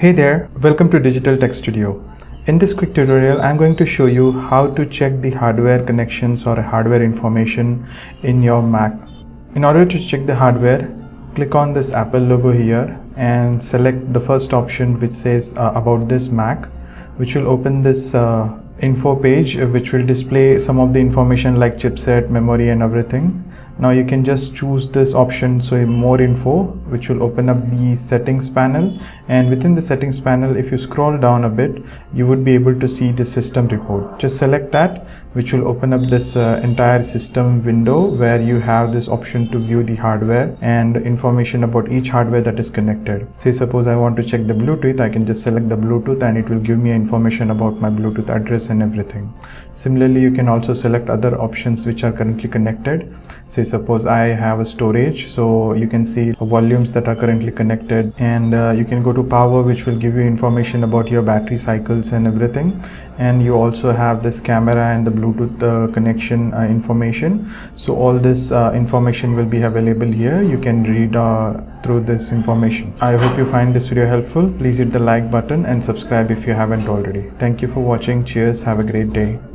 Hey there, welcome to Digital Tech Studio. In this quick tutorial, I'm going to show you how to check the hardware connections or hardware information in your Mac. In order to check the hardware, click on this Apple logo here and select the first option which says uh, about this Mac, which will open this uh, info page uh, which will display some of the information like chipset, memory and everything now you can just choose this option so more info which will open up the settings panel. And within the settings panel if you scroll down a bit you would be able to see the system report. Just select that which will open up this uh, entire system window where you have this option to view the hardware and information about each hardware that is connected. Say suppose i want to check the bluetooth i can just select the bluetooth and it will give me information about my bluetooth address and everything. Similarly you can also select other options which are currently connected. Say suppose I have a storage so you can see volumes that are currently connected. And uh, you can go to power which will give you information about your battery cycles and everything. And you also have this camera and the Bluetooth uh, connection uh, information. So all this uh, information will be available here. You can read uh, through this information. I hope you find this video helpful. Please hit the like button and subscribe if you haven't already. Thank you for watching. Cheers. Have a great day